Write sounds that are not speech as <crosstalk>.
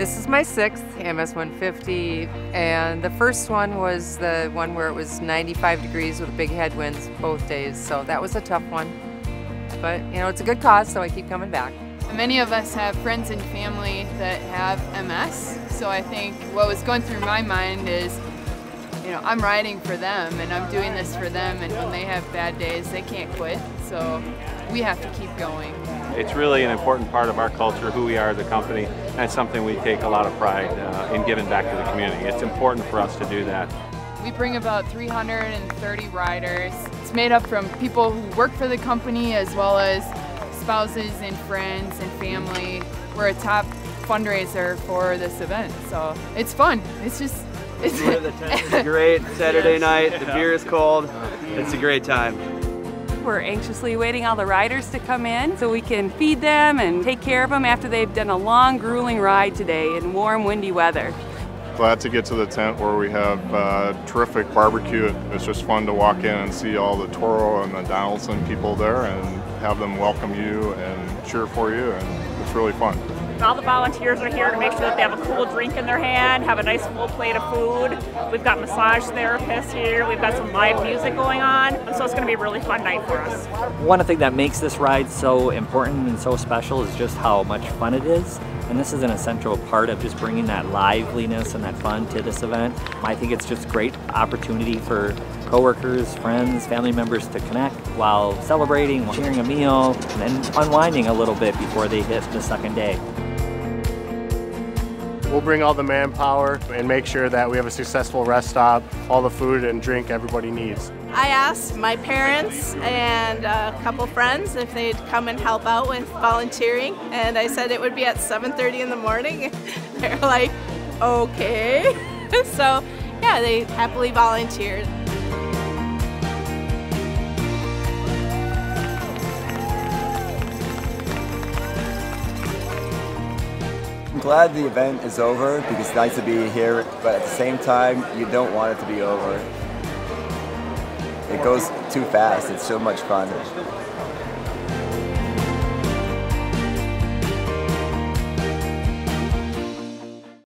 This is my sixth MS 150, and the first one was the one where it was 95 degrees with big headwinds both days, so that was a tough one. But, you know, it's a good cause, so I keep coming back. Many of us have friends and family that have MS, so I think what was going through my mind is, you know, I'm riding for them and I'm doing this for them, and when they have bad days, they can't quit, so we have to keep going. It's really an important part of our culture, who we are as a company, and it's something we take a lot of pride uh, in giving back to the community. It's important for us to do that. We bring about 330 riders. It's made up from people who work for the company as well as spouses and friends and family. We're a top fundraiser for this event, so it's fun. It's just it's the <laughs> tent is great. Saturday Yes. night, the beer is cold. It's a great time. We're anxiously waiting all the riders to come in so we can feed them and take care of them after they've done a long, grueling ride today in warm, windy weather. Glad to get to the tent where we have uh, terrific barbecue. It's just fun to walk in and see all the Toro and the Donaldson people there and have them welcome you and cheer for you, and it's really fun. All the volunteers are here to make sure that they have a cool drink in their hand, have a nice full plate of food. We've got massage therapists here, we've got some live music going on, so it's going to be a really fun night for us. One thing that makes this ride so important and so special is just how much fun it is. And this is an essential part of just bringing that liveliness and that fun to this event. I think it's just great opportunity for coworkers, friends, family members to connect while celebrating, sharing a meal, and then unwinding a little bit before they hit the second day. We'll bring all the manpower and make sure that we have a successful rest stop, all the food and drink everybody needs. I asked my parents and a couple friends if they'd come and help out with volunteering, and I said it would be at 7:30 in the morning. <laughs> They're like, "Okay." <laughs> so, yeah, they happily volunteered. Glad the event is over because it's nice to be here, but at the same time, you don't want it to be over. It goes too fast. It's so much fun.